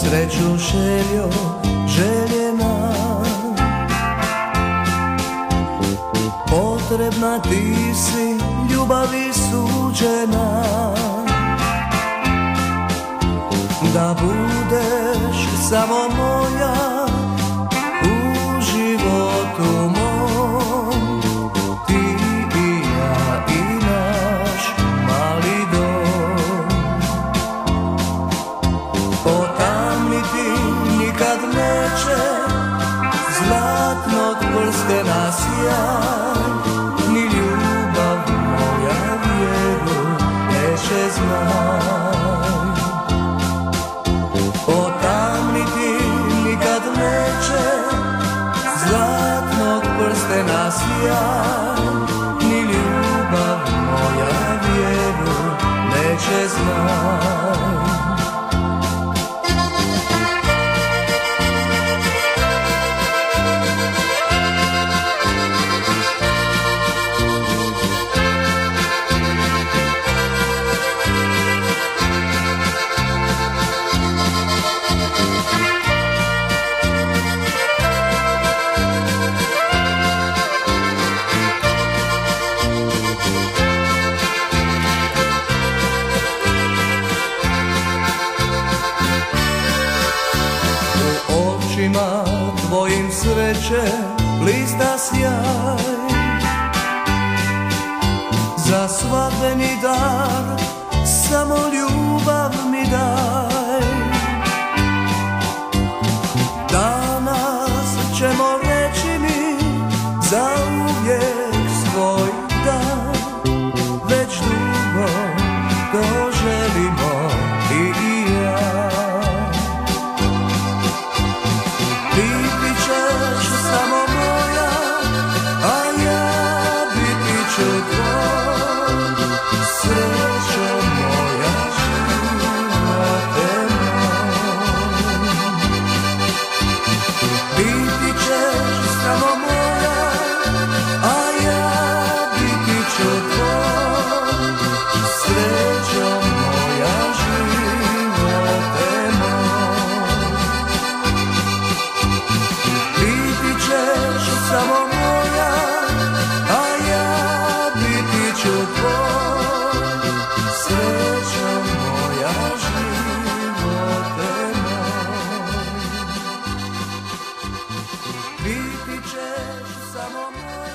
sreću željo željena Potrebna ti si ljubavi suđena. Da budeš samo moja sjaj Ni ljubav moja vjeru neće znaj Potamniti nikad neće Zlatnog prstena sjaj Ni ljubav moja vjeru neće očima tvojim sreće blista sjaj. Za svadbeni dar samo ljubav mi daj Кого ćeš samo moj